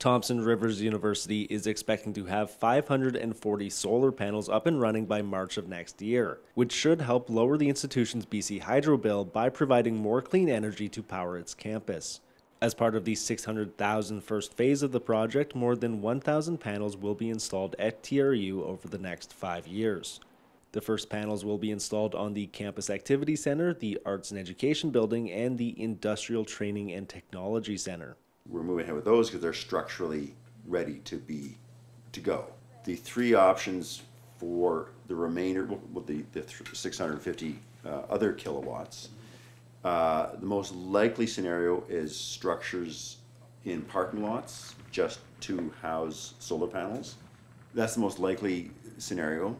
Thompson Rivers University is expecting to have 540 solar panels up and running by March of next year, which should help lower the institution's BC Hydro bill by providing more clean energy to power its campus. As part of the 600,000 first phase of the project, more than 1,000 panels will be installed at TRU over the next five years. The first panels will be installed on the Campus Activity Center, the Arts and Education Building, and the Industrial Training and Technology Center we're moving ahead with those because they're structurally ready to be to go. The three options for the remainder, well, the, the 650 uh, other kilowatts, uh, the most likely scenario is structures in parking lots just to house solar panels. That's the most likely scenario.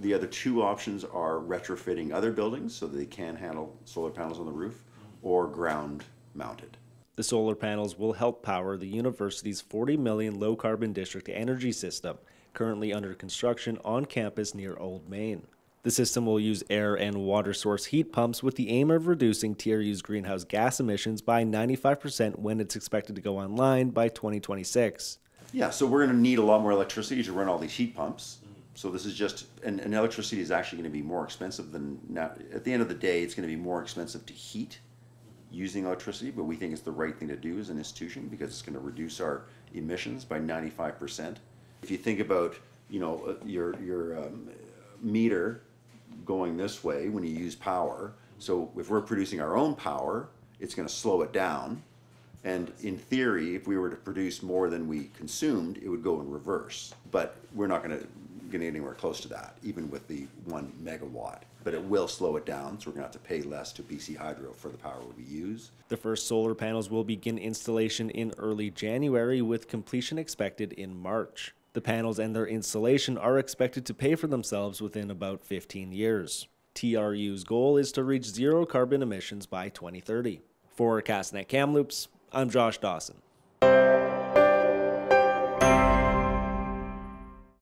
The other two options are retrofitting other buildings so that they can handle solar panels on the roof or ground mounted. The solar panels will help power the university's 40 million low carbon district energy system, currently under construction on campus near Old Main. The system will use air and water source heat pumps with the aim of reducing TRU's greenhouse gas emissions by 95% when it's expected to go online by 2026. Yeah, so we're going to need a lot more electricity to run all these heat pumps. So this is just, and, and electricity is actually going to be more expensive than now. At the end of the day, it's going to be more expensive to heat using electricity, but we think it's the right thing to do as an institution because it's going to reduce our emissions by 95%. If you think about, you know, uh, your, your um, meter going this way when you use power, so if we're producing our own power, it's going to slow it down. And in theory, if we were to produce more than we consumed, it would go in reverse. But we're not going to get anywhere close to that, even with the one megawatt. But it will slow it down, so we're gonna have to pay less to BC Hydro for the power we use. The first solar panels will begin installation in early January, with completion expected in March. The panels and their installation are expected to pay for themselves within about 15 years. TRU's goal is to reach zero carbon emissions by 2030. For Castanet Kamloops, I'm Josh Dawson.